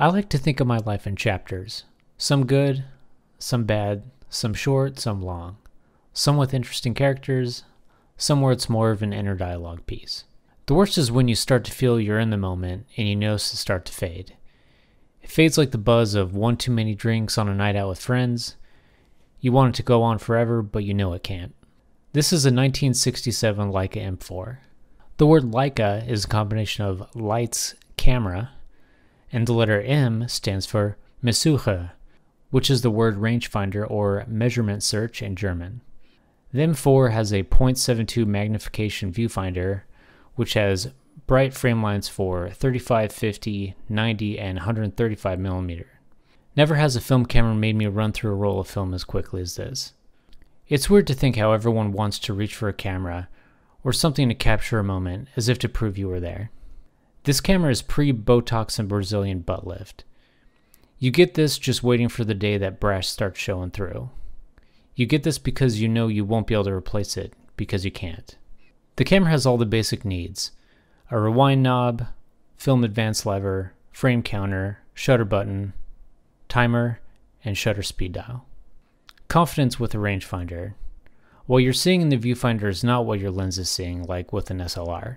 I like to think of my life in chapters some good, some bad, some short, some long, some with interesting characters, some where it's more of an inner dialogue piece. The worst is when you start to feel you're in the moment and you notice it start to fade. It fades like the buzz of one too many drinks on a night out with friends. You want it to go on forever, but you know it can't. This is a 1967 Leica M4. The word Leica is a combination of Leitz, camera, and the letter M stands for Messsucher, which is the word rangefinder or measurement search in German. The M4 has a 0.72 magnification viewfinder, which has bright frame lines for 35, 50, 90, and 135 millimeter. Never has a film camera made me run through a roll of film as quickly as this. It's weird to think how everyone wants to reach for a camera or something to capture a moment as if to prove you were there. This camera is pre Botox and Brazilian butt lift. You get this just waiting for the day that brash starts showing through. You get this because you know you won't be able to replace it because you can't. The camera has all the basic needs a rewind knob, film advance lever, frame counter, shutter button, timer, and shutter speed dial. Confidence with a rangefinder. What you're seeing in the viewfinder is not what your lens is seeing, like with an SLR.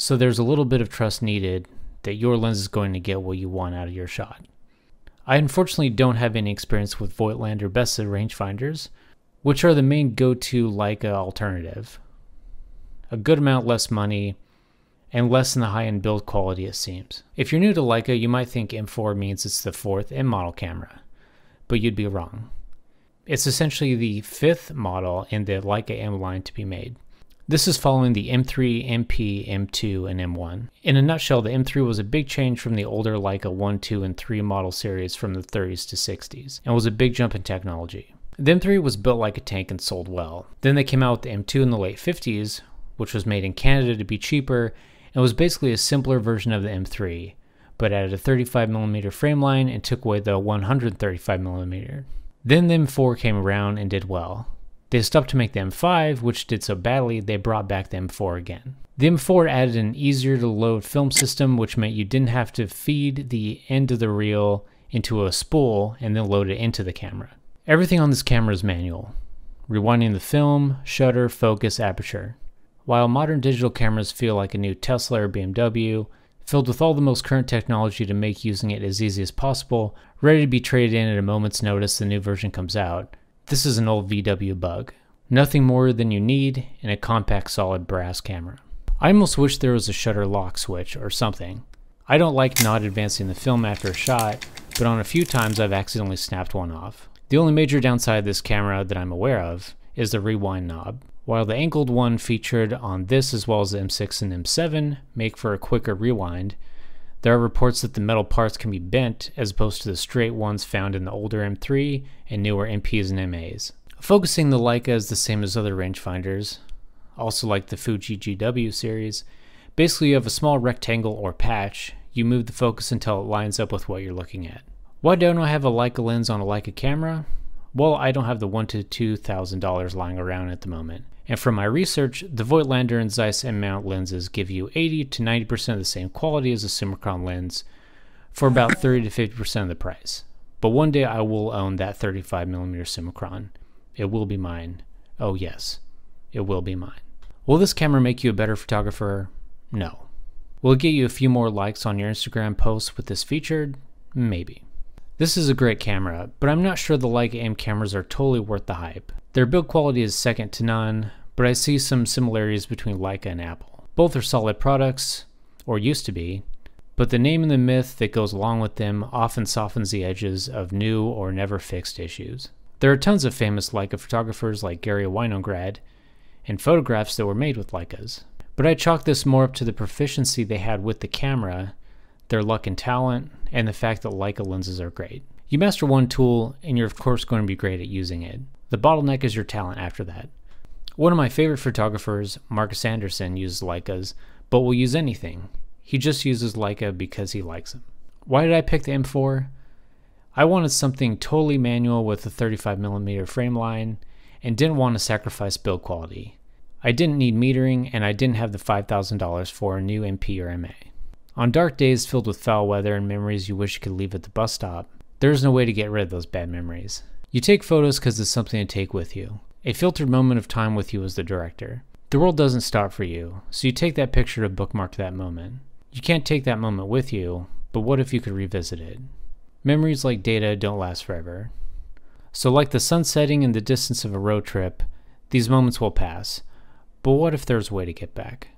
So there's a little bit of trust needed that your lens is going to get what you want out of your shot. I unfortunately don't have any experience with Voigtlander Bessa rangefinders, which are the main go-to Leica alternative. A good amount less money, and less than the high-end build quality it seems. If you're new to Leica, you might think M4 means it's the fourth M model camera, but you'd be wrong. It's essentially the fifth model in the Leica M line to be made. This is following the M3, MP, M2, and M1. In a nutshell, the M3 was a big change from the older Leica 1, 2, and 3 model series from the 30s to 60s, and was a big jump in technology. The M3 was built like a tank and sold well. Then they came out with the M2 in the late 50s, which was made in Canada to be cheaper, and was basically a simpler version of the M3, but added a 35mm frame line and took away the 135mm. Then the M4 came around and did well. They stopped to make the M5, which did so badly, they brought back the M4 again. The M4 added an easier to load film system, which meant you didn't have to feed the end of the reel into a spool and then load it into the camera. Everything on this camera is manual. Rewinding the film, shutter, focus, aperture. While modern digital cameras feel like a new Tesla or BMW, filled with all the most current technology to make using it as easy as possible, ready to be traded in at a moment's notice the new version comes out, this is an old VW bug. Nothing more than you need in a compact solid brass camera. I almost wish there was a shutter lock switch or something. I don't like not advancing the film after a shot, but on a few times I've accidentally snapped one off. The only major downside of this camera that I'm aware of is the rewind knob. While the angled one featured on this as well as the M6 and M7 make for a quicker rewind, there are reports that the metal parts can be bent as opposed to the straight ones found in the older M3 and newer MPs and MAs. Focusing the Leica is the same as other rangefinders, also like the Fuji GW series. Basically, you have a small rectangle or patch, you move the focus until it lines up with what you're looking at. Why don't I have a Leica lens on a Leica camera? Well, I don't have the one to two thousand dollars lying around at the moment. And from my research, the Voigtlander and Zeiss M mount lenses give you 80 to 90% of the same quality as a Summicron lens for about 30 to 50% of the price. But one day I will own that 35mm Summicron. It will be mine. Oh yes, it will be mine. Will this camera make you a better photographer? No. Will it get you a few more likes on your Instagram posts with this featured? Maybe. This is a great camera, but I'm not sure the Leica M cameras are totally worth the hype. Their build quality is second to none, but I see some similarities between Leica and Apple. Both are solid products, or used to be, but the name and the myth that goes along with them often softens the edges of new or never fixed issues. There are tons of famous Leica photographers like Garry Winogrand and photographs that were made with Leicas, but I chalk this more up to the proficiency they had with the camera, their luck and talent, and the fact that Leica lenses are great. You master one tool, and you're of course going to be great at using it. The bottleneck is your talent after that. One of my favorite photographers, Markus Andersen, uses Leicas, but will use anything. He just uses Leica because he likes them. Why did I pick the M4? I wanted something totally manual with a 35mm frame line and didn't want to sacrifice build quality. I didn't need metering and I didn't have the $5,000 for a new MP or MA. On dark days filled with foul weather and memories you wish you could leave at the bus stop, there is no way to get rid of those bad memories. You take photos because it's something to take with you, a filtered moment of time with you as the director. The world doesn't stop for you, so you take that picture to bookmark that moment. You can't take that moment with you, but what if you could revisit it? Memories like data don't last forever. So, like the sun setting in the distance of a road trip, these moments will pass. But what if there's a way to get back?